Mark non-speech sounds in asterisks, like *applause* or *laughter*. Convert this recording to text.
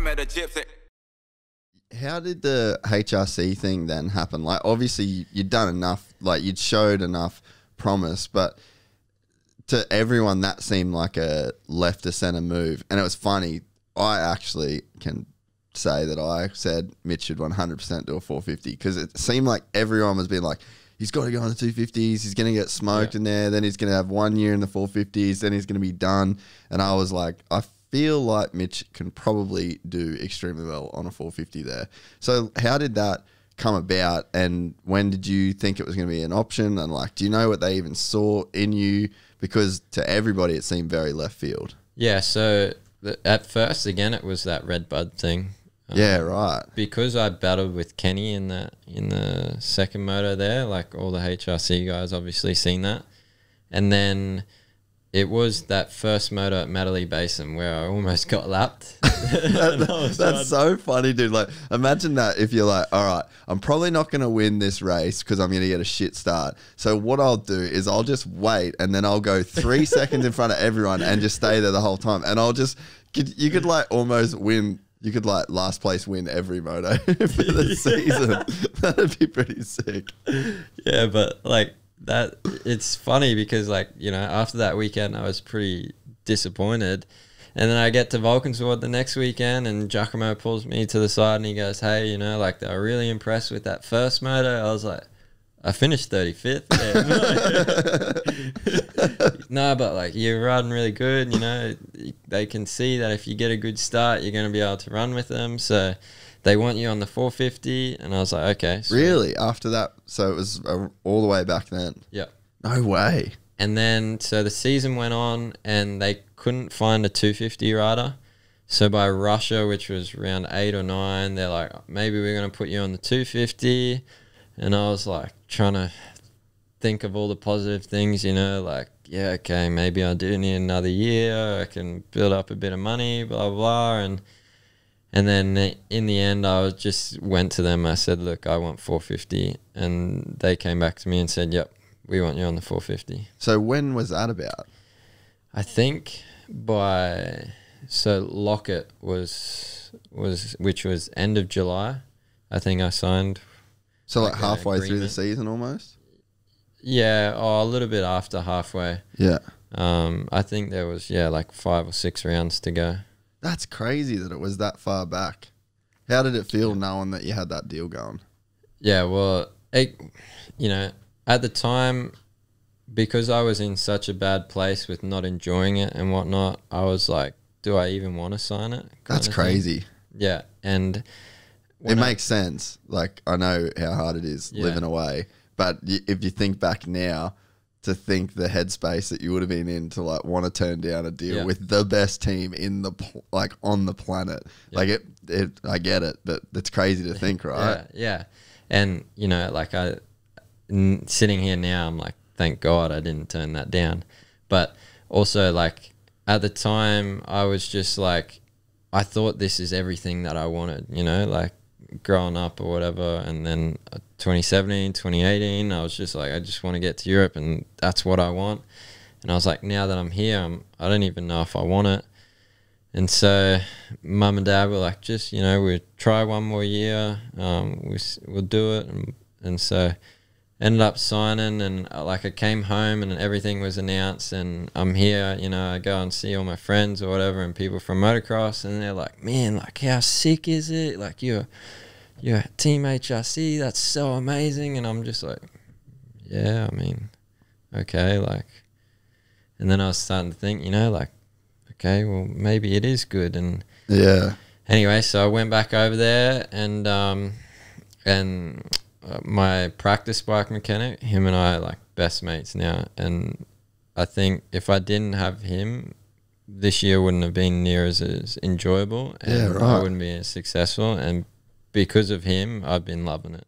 met a gypsy. How did the HRC thing then happen? Like, obviously, you- you'd done enough, like, you'd showed enough promise, but to everyone, that seemed like a left to center move. And it was funny. I actually can say that I said Mitch should 100% do a 450 because it seemed like everyone was being like, he's got to go on the 250s. He's going to get smoked Yeah. in there. Then he's going to have one year in the 450s. Then he's going to be done. And I was like, I feel like Mitch can probably do extremely well on a 450 there. So, how did that come about? And when did you think it was going to be an option? And, like, do you know what they even saw in you? Because to everybody, it seemed very left field. Yeah, so th- at first, again, it was that RedBud thing. Um, Yeah, right. because I battled with Kenny in the in the second moto there, like all the HRC guys obviously seen that, and then it was that first moto at Matterley Basin where I almost got lapped. *laughs* I That's so funny, dude. Like, imagine that if you're like, all right, I'm probably not going to win this race because I'm going to get a shit start. So, what I'll do is I'll just wait and then I'll go three *laughs* seconds in front of everyone and just stay there the whole time. And I'll just, you could like almost win. You could like last place win every moto *laughs* for the season. That'd be pretty sick. yeah, but like that, it's funny because like you know after that weekend I was pretty disappointed, and then I get to Valkenswaard the next weekend, and Giacomo pulls me to the side and he goes, "Hey, you know, like they were really impressed with that first moto." I was like. I finished 35th. *laughs* *laughs* no, but like you're riding really good, you know. They can see that if you get a good start, you're going to be able to run with them. So they want you on the 450. And I was like, okay. sweet. Really? After that? So, it was uh, all the way back then? Yeah. No way. And then so the season went on and they couldn't find a 250 rider. So by Russia, which was around eight or nine, they're like, maybe we're going to put you on the 250. And I was like, trying to think of all the positive things, you know, like, yeah, okay, maybe I do need another year. I can build up a bit of money, blah, blah, blah. And, and then in the end, I was just went to them. I said, look, I want 450. And they came back to me and said, yep, we want you on the 450. So, when was that about? I think by so Loket was was which was end of July. I think I signed. So, like Like halfway through the season almost? Yeah, oh, a little bit after halfway. Yeah. Um, I think there was yeah like five or six rounds to go. That's crazy that it was that far back. How did it feel knowing that you had that deal going? Yeah, well, it, you know, at the time, because I was in such a bad place with not enjoying it and whatnot, I was like, do I even want to sign it? That's of thing. crazy. Yeah, and It I- makes sense. Like I know how hard it is Yeah. living away, but if you think back now, to think the headspace that you would have been in to like want to turn down a deal Yeah. with the best team in the pl- like on the planet, like it, it, I get it, but it's crazy to think, *laughs* right? Yeah, yeah. And you know, like I, n- sitting here now, I'm like, thank God I didn't turn that down. But also, like at the time, I was just like, I thought this is everything that I wanted. You know, like growing up or whatever. And then uh, 2017, 2018, I was just like, I just want to get to Europe, and that's what I want. And I was like, now that I'm here, I'm, I don't even know if I want it. And so, mum and dad were like, just you know, we'll try one more year. Um, we, we'll do it, and and so ended up signing. And uh, like I came home and everything was announced, and I'm here. You know, I go and see all my friends or whatever, and people from motocross, and they're like, man, like how sick is it? Like you're you're team HRC. That's so amazing. And I'm just like, yeah, I mean, okay, like. And then I was starting to think, you know, like okay, well, maybe it is good. And Yeah. anyway, so I went back over there and um, and uh, my practice bike mechanic, him and I are like best mates now. And I think if I didn't have him, this year wouldn't have been near as, as enjoyable, and Yeah, I wouldn't be as successful. And because of him, I've been loving it.